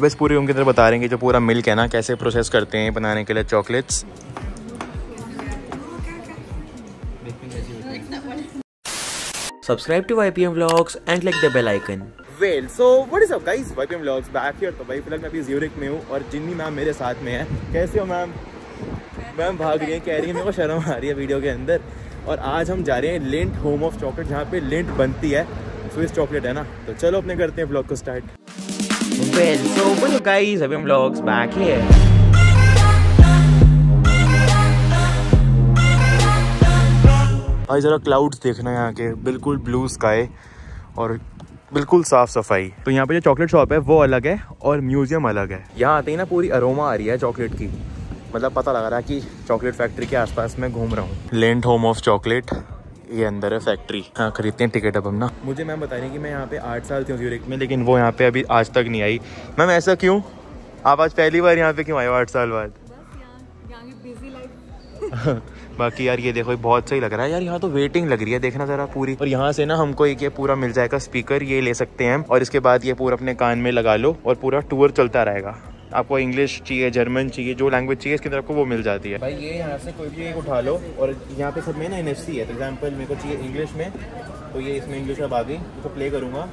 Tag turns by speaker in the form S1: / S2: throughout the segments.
S1: बस पूरे रूम के अंदर बता रहे हैं कि जो पूरा मिल्क है ना कैसे प्रोसेस करते हैं बनाने के लिए chocolates
S2: Subscribe to YPM Vlogs and click the bell icon.
S1: Well so what is up guys YPM vlogs back here तो भाई फ़िलहाल मैं अभी ज्यूरिक में हूँ और जिन्नी मैम मेरे साथ में है। कैसे हो मैम मैम भाग रही है कह रही है मेरे को शर्म आ रही है वीडियो के अंदर। और आज हम जा रहे हैं लिंट होम ऑफ़ चॉकलेट जहाँ पे लिंट बनती है। स्विस चॉकलेट है ना। तो चलो अपने करते हैं ब्लॉग को start
S2: Well, so up guys, YPM Vlogs back here.
S1: भाई ज़रा क्लाउड्स देखना यहाँ के। बिल्कुल ब्लू स्काई और बिल्कुल साफ़ सफ़ाई। तो यहाँ पे जो चॉकलेट शॉप है वो अलग है और म्यूज़ियम अलग है। यहाँ आते ही ना पूरी अरोमा आ रही है चॉकलेट की। मतलब पता लग रहा है कि चॉकलेट फैक्ट्री के आसपास मैं घूम रहा हूँ। लेंट होम ऑफ़ चॉकलेट ये अंदर है फैक्ट्री हाँ खरीदते हैं टिकट अब हम ना? मुझे मैम बता रही कि मैं यहाँ पे आठ साल से हूँ ज्यूरिक में लेकिन वो यहाँ पे अभी आज तक नहीं आई। मैम ऐसा क्यों? आप आज पहली बार यहाँ पे क्यों आए हो आठ साल बाद? बाकी यार ये देखो ये बहुत सही लग रहा है। यार यहाँ तो वेटिंग लग रही है देखना जरा पूरी। और यहाँ से ना हमको एक ये पूरा मिल जाएगा स्पीकर ये ले सकते हैं और इसके बाद ये पूरा अपने कान में लगा लो और पूरा टूर चलता रहेगा। आपको इंग्लिश चाहिए जर्मन चाहिए जो लैंग्वेज चाहिए इसके अंदर आपको वो मिल जाती है। भाई ये यहाँ से कोई भी एक उठा लो और यहाँ पे सब में ना एन है। तो एग्ज़ाम्पल मेरे को चाहिए इंग्लिश में तो ये इसमें इंग्लिश अब आ गई तो प्ले करूँगा।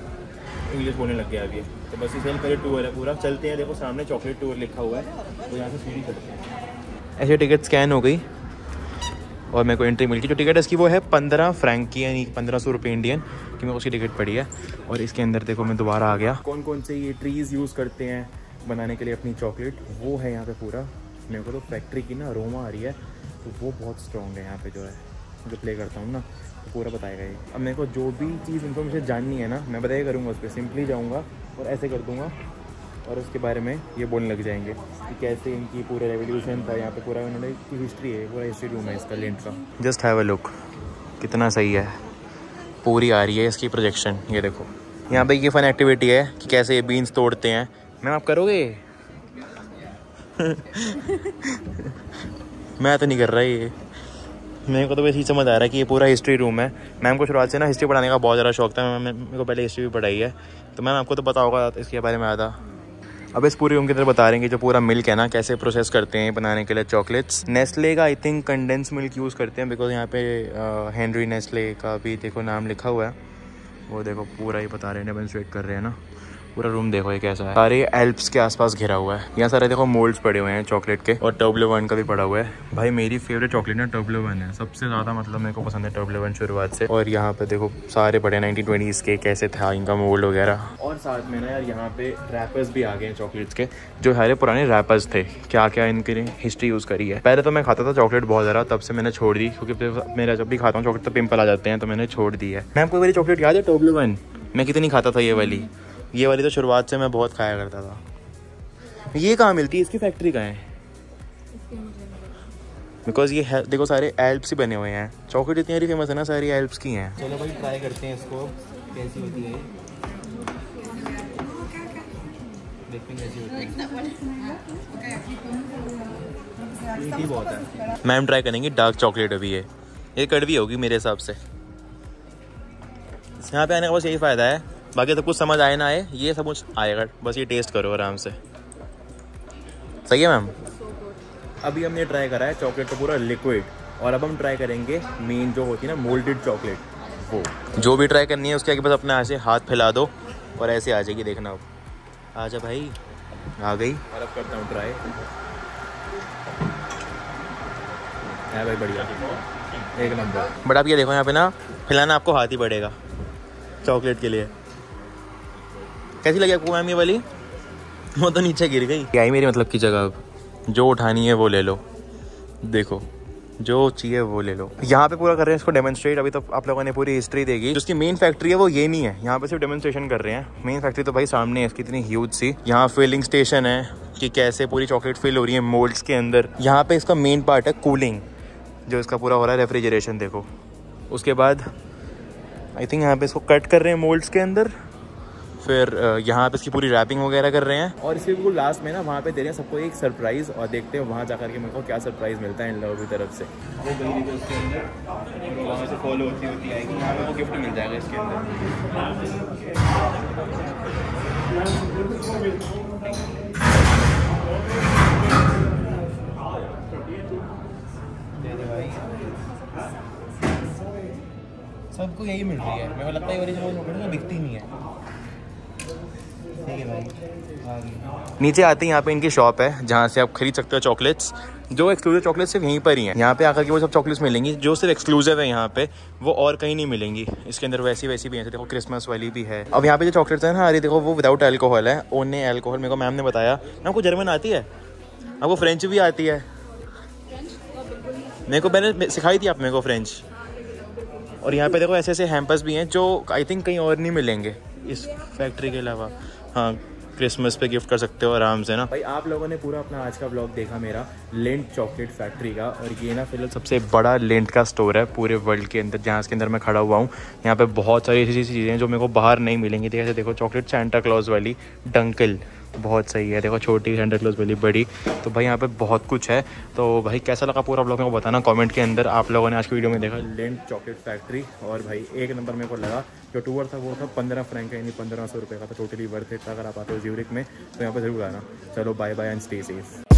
S1: इंग्लिश बोलने लग गया अभी। तो बस इसे पहले टूर है पूरा। चलते हैं देखो सामने चॉकलेट टूर लिखा हुआ है तो यहाँ से सीढ़ी चलते हैं। ऐसे टिकट स्कैन हो गई और मेरे को एंट्री मिल गई। जो टिकट है इसकी वो है पंद्रह फ्रैंक की यानी पंद्रह सौ रुपये इंडियन कि मैं उसकी टिकट पड़ी है। और इसके अंदर देखो मैं दोबारा आ गया। कौन कौन से ये ट्रीज़ यूज़ करते हैं बनाने के लिए अपनी चॉकलेट, वो है यहाँ पे पूरा। मेरे को तो फैक्ट्री की ना अरोमा आ रही है तो वो बहुत स्ट्रॉन्ग है यहाँ पे जो है। जो प्ले करता हूँ ना तो पूरा बताएगा ये। अब मेरे को जो भी चीज़ इन्फॉर्मेशन जाननी है ना, मैं बताया करूँगा उस पर सिंपली जाऊँगा और ऐसे कर दूँगा और उसके बारे में ये बोलने लग जाएँगे कि कैसे इनकी पूरा रेवोल्यूशन था, यहाँ पे पूरा उन्होंने की हिस्ट्री है, पूरा हिस्ट्री रूम है इसका लेंट का। जस्ट हैव अ लुक कितना सही है। पूरी आ रही है इसकी प्रोजेक्शन ये देखो। यहाँ पे ये फन एक्टिविटी है कि कैसे ये बीन्स तोड़ते हैं। मैम, आप करोगे? मैं तो नहीं कर रहा ये। मेरे को तो वैसे ही समझ आ रहा है कि ये पूरा हिस्ट्री रूम है। मैम को शुरुआत से ना हिस्ट्री पढ़ाने का बहुत ज़्यादा शौक था, मैम मेरे को पहले हिस्ट्री भी पढ़ाई है। तो मैम, आपको तो पता होगा इसके बारे में आधा। अब इस पूरे रूम के अंदर बता रहे हैं कि जो पूरा मिल्क है ना, कैसे प्रोसेस करते हैं बनाने के लिए चॉकलेट्स नेस्ले का I think condense milk use करते हैं बिकॉज़ यहाँ पे हेनरी नेस्ले का भी देखो नाम लिखा हुआ है। वो देखो पूरा ही बता रहे हैं डेमोन्स्ट्रेट कर रहे हैं ना। पूरा रूम देखो ये कैसा है। सारे एल्प्स के आसपास घिरा हुआ है। यहाँ सारे देखो मोल्ड्स पड़े हुए हैं चॉकलेट के। और टर्बले वन का भी पड़ा हुआ है। भाई, मेरी फेवरेट चॉकलेट ना टर्बले वन है। सबसे ज़्यादा मतलब मेरे को पसंद है टर्बले वन शुरुआत से। और यहाँ पे देखो, सारे बड़े नाइनटीन ट्वेंटीज़ के, कैसे था इनका मोल्ड वगैरह। और साथ में ना यार, यहाँ पे रैपर्स भी आ गए हैं चॉकलेट्स के, जो हरे पुराने रैपर्स थे। क्या क्या इनके हिस्ट्री यूज़ करी है। पहले तो मैं खाता था चॉकलेट बहुत ज़्यादा, तब से मैंने छोड़ दी। क्योंकि मेरा जब भी खाता हूँ चॉकलेट तो पिंपल आ जाते हैं तो मैंने छोड़ दी है। मैम, कोई वाली चॉकलेट याद है टर्बले वन मैं कितनी खाता था ये वाली? ये वाली तो शुरुआत से मैं बहुत खाया करता था। ये कहाँ मिलती है? इसकी फैक्ट्री कहाँ है? बिकॉज़ ये है देखो सारे एल्प्स ही बने हुए हैं। चॉकलेट इतनी सारी फ़ेमस है ना सारी एल्प्स की हैं। चलो भाई ट्राई करते हैं इसको कैसी होती है देखते होती बहुत है। मैम ट्राई करेंगे डार्क चॉकलेट अभी ये। ये कड़वी होगी मेरे हिसाब से। यहाँ पे आने का बस यही फ़ायदा है। बाकी तो कुछ समझ आए ना आए ये सब कुछ आएगा बस ये टेस्ट करो आराम से। सही है मैम अभी हमने ट्राई करा है चॉकलेट तो पूरा लिक्विड और अब हम ट्राई करेंगे मेन जो होती है ना मोल्डेड चॉकलेट वो। जो भी ट्राई करनी है उसके आगे बस अपना ऐसे हाथ फैला दो और ऐसे आ जाएगी देखना अब। आ जा भाई आ गई। और अब करता हूँ ट्राई है भाई बढ़िया। एक नंबर। बट आप ये देखो यहाँ पे ना फ़िलहाल आपको हाथ ही पड़ेगा चॉकलेट के लिए। कैसी लगी आपको मैम ये वाली? वो तो नीचे गिर गई। क्या मेरी मतलब की जगह। अब जो उठानी है वो ले लो। देखो, जो चाहिए वो ले लो। यहाँ पे पूरा कर रहे हैं इसको डेमोन्स्ट्रेट अभी तो आप लोगों ने पूरी हिस्ट्री देगी जिसकी मेन फैक्ट्री है वो ये नहीं है। यहाँ पे सिर्फ़ डेमोन्स्ट्रेशन कर रहे हैं। मेन फैक्ट्री तो भाई सामने है, इसकी इतनी ह्यूज सी। यहाँ फिलिंग स्टेशन है कि कैसे पूरी चॉकलेट फिल हो रही है मोल्ड्स के अंदर। यहाँ पे इसका मेन पार्ट है कूलिंग जो इसका पूरा हो रहा है रेफ्रिजरेशन देखो। उसके बाद आई थिंक यहाँ पे इसको कट कर रहे हैं मोल्ड्स के अंदर। फिर यहाँ पे इसकी पूरी रैपिंग वगैरह कर रहे हैं। और इसके बिल्कुल लास्ट में ना वहाँ पे दे रहे हैं सबको एक सरप्राइज़ और देखते हैं वहाँ जाकर के मेरे को क्या सरप्राइज़ मिलता है इन लोगों की तरफ़ से। सबको यही मिल रही है। मेरे को लगता है ओरिजिनल चॉकलेट तो दिखती नहीं है। नीचे आते हैं यहाँ पे इनकी शॉप है, जहाँ से आप खरीद सकते हो चॉकलेट्स। जो एक्सक्लूसिव चॉकलेट सिर्फ़ यहीं पर ही है। यहाँ पे आकर के वो सब चॉकलेट्स मिलेंगी, जो सिर्फ़ एक्सक्लूसिव है यहाँ पे, वो और कहीं नहीं मिलेंगी। इसके अंदर वैसी वैसी भी है देखो क्रिसमस वाली भी है। अब यहाँ पे जो चॉकलेट्स है ना, अरे देखो, वो विदाउट अल्कोहल है ओनली अल्कोहल मेरे को मैम ने बताया। मैम आपको जर्मन आती है? आपको फ्रेंच भी आती है। मेरे को मैंने सिखाई थी आप मेरे को फ्रेंच और यहाँ पे देखो ऐसे ऐसे हैम्पर्स भी हैं, जो आई थिंक कहीं और नहीं मिलेंगे। इस फैक्ट्री के अलावा। हाँ क्रिसमस पे गिफ्ट कर सकते हो आराम से ना। भाई, आप लोगों ने पूरा अपना आज का ब्लॉग देखा मेरा लेंट चॉकलेट फैक्ट्री का। और ये ना फ़िलहाल सबसे बड़ा लेंट का स्टोर है पूरे वर्ल्ड के अंदर, जहाँ इसके अंदर मैं खड़ा हुआ हूँ। यहाँ पे बहुत सारी ऐसी चीज़ें हैं जो मेरे को बाहर नहीं मिलेंगी। जैसे देखो चॉकलेट सेंटा क्लॉज वाली डंकल बहुत सही है। देखो, छोटी सेंटर क्लोज वाली बड़ी तो भाई यहाँ पे बहुत कुछ है। तो भाई, कैसा लगा पूरा आप लोगों को बताना कमेंट के अंदर। आप लोगों ने आज की वीडियो में देखा लेंट चॉकलेट फैक्ट्री और भाई, एक नंबर मेरे को लगा। जो टूर था, वो था पंद्रह फ्रैंक का, यानी पंद्रह सौ रुपये का था टोटली वर्थ इट अगर आप आते हो ज्यूरिक में तो यहाँ पर ज़रूर आना। चलो bye bye and stay safe